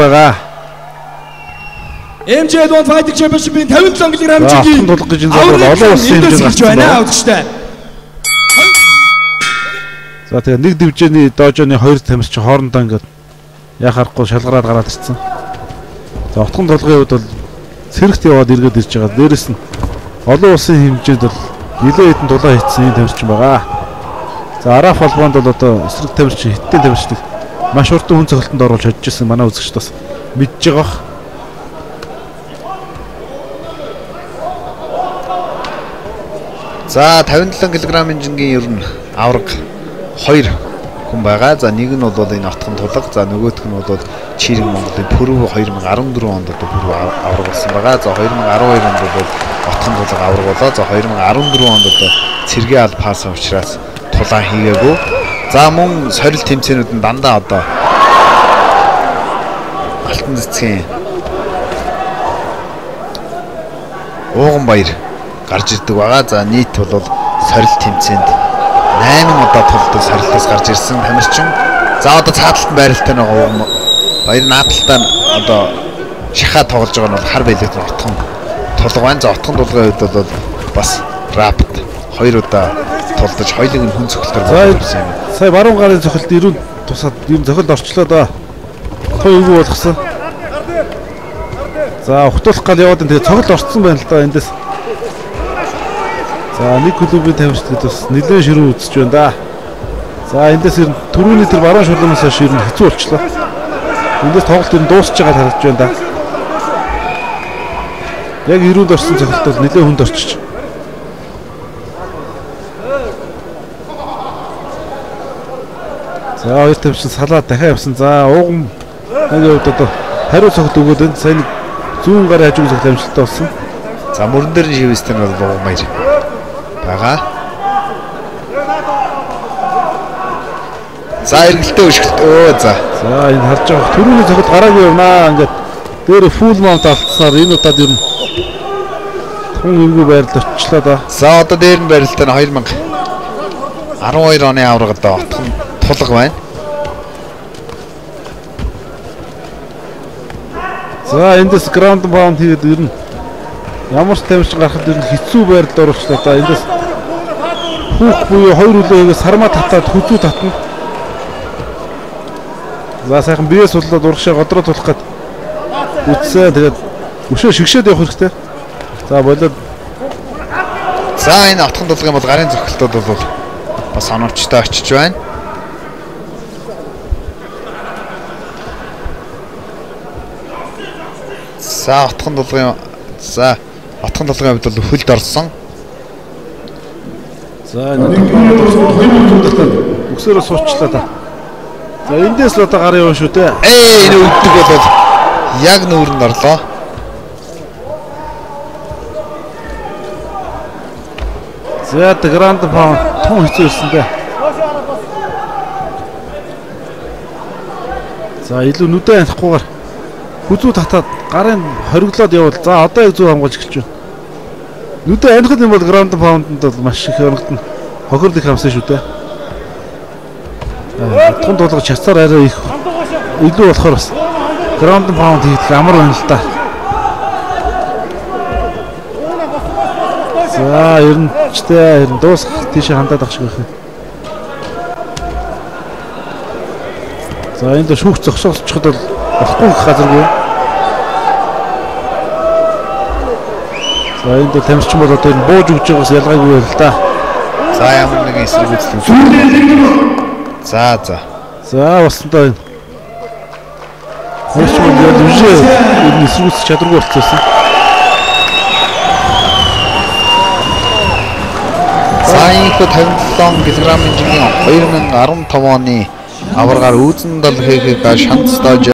байгаа. MJ1 Fighting Championship-ийн 57 кг алтан тулг гэж энэ залуу олон улсын хэмжээнд гарч байна үзэгчтэй. За тэгээ нэг дивжээний доожоны хоёр тамирч хоорондоо ингээд яа харахгүй шалгараад гараад ирсэн. За утган толгойн хувьд бол сэрэгт яваад эргээд ирж байгаа. Дээрэс нь олон улсын хэмжээнд бол нэлээд хэдэн дулаан хийсэн юм тамирчин байгаа. За Араф албанд бол одоо эсрэг тамирч хиттийн тамирчдаг маш урт хүн цогцолтонд оруулж hodж ирсэн манай үзэгч бас мэдж байгаа бах. За 57 кг-ын жингийн ер нь авраг 2 хүн байгаа. За нэг нь бол энэ отхон тулга. За нөгөөх нь бол Чирэг Монголын Пүрв 2014 онд одоо Пүрв авраг болсон байгаа. За 2012 онд бол отхон тулга авраг болоо. За 2014 онд одоо цэргийн аль паасан учраас тулаан хийгээгүй. За мөн сорил тэмцээнүүд нь дандаа одоо алтан цэцгийн Ууган баяр гарч ирдэг байгаа. За нийт бол сорил тэмцээнд 8 удаа тулдаг сорилтоос гарч ирсэн тамирчин. За одоо цааталт байралтай нэг ууган баяр наадталтаа одоо шахаа тоглож байгаа нь бол хар байлгад отхон тулга байна. За отхон тулгын хувьд бол бас рапт 2 удаа тулдаж хоёулыг нь хүн цогцолтоор За болсон юм. сая баруун гарын цохилт ирүүн тусаад юм цохилд орчлоо да. Той өвгөө болгосон. За ухтуулах гал яваад энэ цохилд орцсон байна л да эндээс. За нэг клубын тамирчид бас нэлээд ширүү үзэж байна да. За эндээс ер нь түрүүний тэр баруун шулуунаас хойш ер нь хэцүү болчлоо. Эндээс тоглолт ер нь дуусч байгаа харагдаж байна да. Яг ирүүнд орсон цохилт бол нэлээд хүнд орчиж. За хоёр тавьчин салаа дахиад явсан. За ууган нэг хувьд одоо хариу цогт өгөөд энэ сайн зүүн гарын хажуу цогт амжилттай болсон. За мөрөн дээр шивэстэн бол Ууган баяр байгаа. За эргэлтээ өшгөлт. Өө за. За энэ харж байгаа төрүүний цогт гараагүй явнаа. Ингээд дээр фул маунт алдсаар энэ удаад ер нь тун эвгүй байрлал очлоо да. За одоо дээр нь барилтаа нь 2012 оны авраг одоо отхон тулга байна. За эндээс граунд баунд хийгээд ер нь ямар ч тамирчин гарахад ер нь хэцүү байрлал оруулчлаа да. Эндээс хүүх буюу хоёр үлээгээ сарма татаад хүзүү татна. За сайхан биеэс судлаад урагшаа годроо тулах гээд үтсээ тэгээд өшөө шигшээд явах хэрэгтэй. За болоод За энэ отхон тулгын бол гарын зохилтууд бол бас оновчтой очиж байна. За отхон тулгын за отхон тулгын хувьд бол хөлд орсон. за нэг өксөрөө суучлаа да. За эндээс л одоо гарын яваа шүү дээ. Ээ энэ үддэг бол яг нүүрэнд орлоо. За гранд паунд тун хэцүү ирсэн дээ. За илүү нүдэ анхгүйгээр хүзүү татаад гарын хориглоод явал за одоо яг зөв хамгаалж эхэлж байна. Нүдэ анхад юм бол гранд паундд бол маш их хөнгөлтөн хохирд их хамсан шүү дээ. Тун тулгаж чацаар арай их илүү болохоор бас гранд паунд хийх амар байна л да. За ер нь ч тэ ер нь дуусах тийшээ хандаад ах шиг байна. За энд шүүх зогсоолчход бол болохгүй газаргүй. За энд тамирчин бол одоо энэ бууж өгч байгаас ялгаагүй байл да. За ямар нэгэн эсрэг үзлээ. За за. За баснаа энэ. Хөөч мөн яг үжээ нь эсрэг үзэх чадваргүй болчихсон. Ийхүү 57 кг-ын жингийн 2015 оны аваргаар үүзэн дал хийхийг шанц дож